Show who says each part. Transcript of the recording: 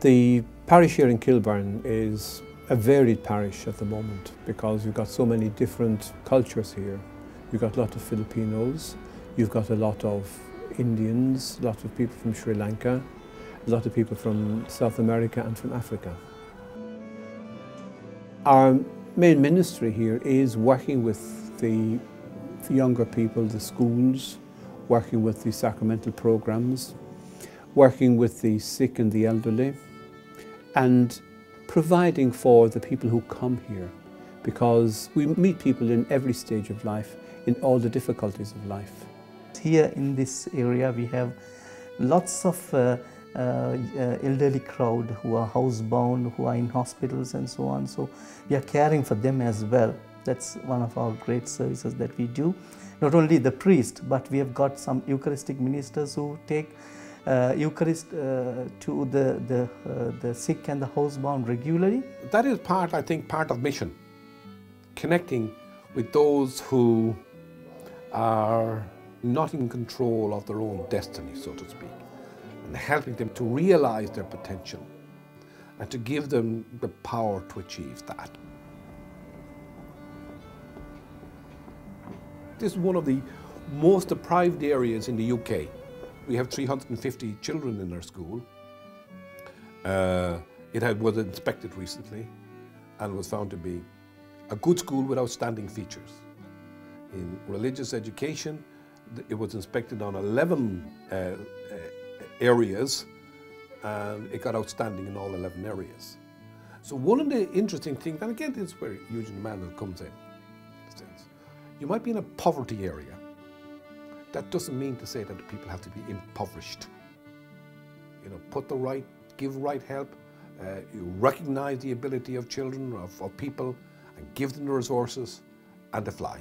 Speaker 1: The parish here in Kilburn is a varied parish at the moment because you've got so many different cultures here. You've got a lot of Filipinos, you've got a lot of Indians, a lot of people from Sri Lanka, a lot of people from South America and from Africa. Our main ministry here is working with the younger people, the schools, working with the sacramental programs, working with the sick and the elderly, and providing for the people who come here because we meet people in every stage of life, in all the difficulties of life.
Speaker 2: Here in this area we have lots of uh, elderly crowd who are housebound, who are in hospitals and so on. So we are caring for them as well. That's one of our great services that we do. Not only the priest, but we have got some Eucharistic ministers who take uh, Eucharist uh, to the, the, uh, the sick and the housebound regularly.
Speaker 3: That is part, I think, part of mission. Connecting with those who are not in control of their own destiny, so to speak, helping them to realize their potential and to give them the power to achieve that. This is one of the most deprived areas in the UK. We have 350 children in our school. Uh, it had, was inspected recently and was found to be a good school with outstanding features. In religious education, it was inspected on 11 uh, uh, areas and it got outstanding in all 11 areas. So one of the interesting things, and again this is where Eugene Mazenod comes in, you might be in a poverty area that doesn't mean to say that the people have to be impoverished. You know, put the right, give right help, uh, you recognize the ability of children, of, of people, and give them the resources and the fly.